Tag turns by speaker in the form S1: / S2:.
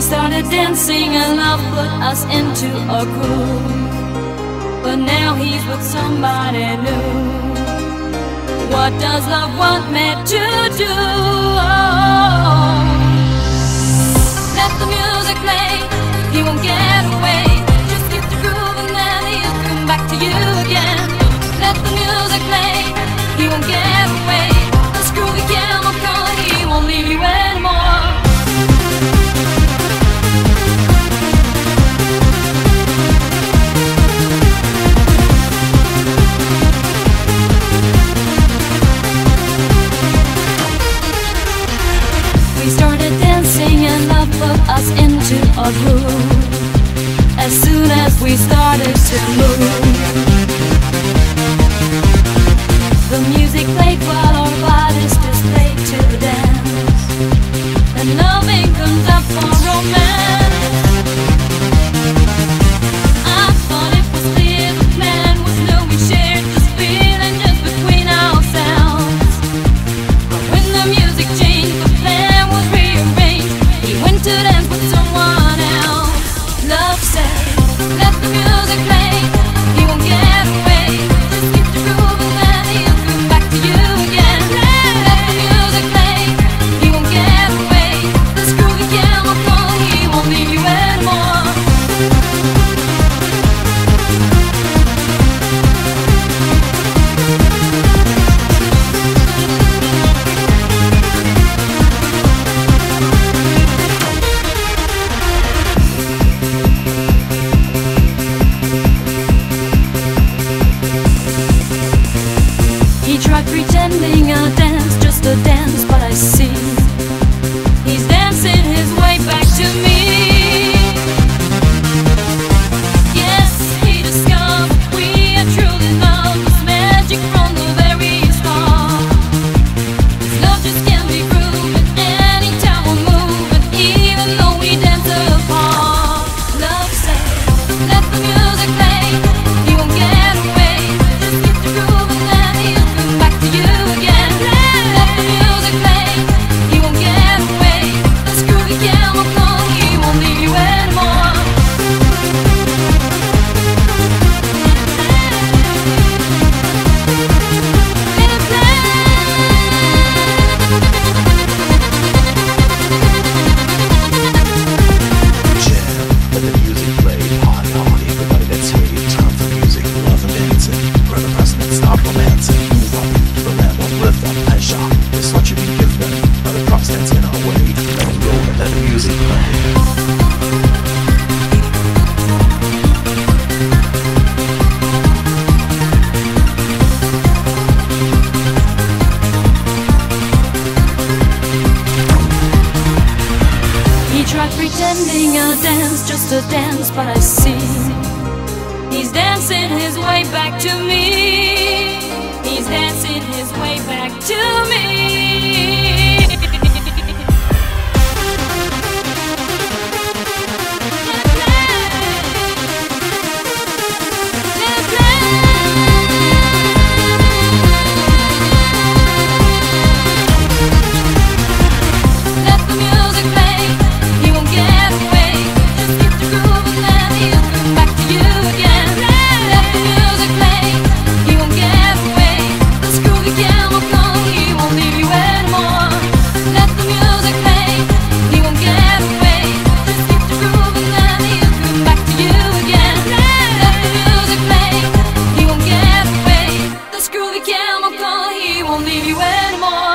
S1: We started dancing and love put us into a groove. But now he's with somebody new. What does love want me to do? Let the music play, he won't get away. Just keep the groove and then he'll come back to you again. Let the music play, he won't get away. as we started to move. He tried pretending a dance, just a dance, but I see tried pretending I dance just a dance, but I see he's dancing his way back to me. believe you anymore.